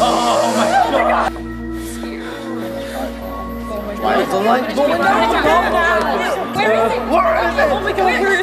Oh, my god! There's The light going Where is it? Where is it? Oh my god,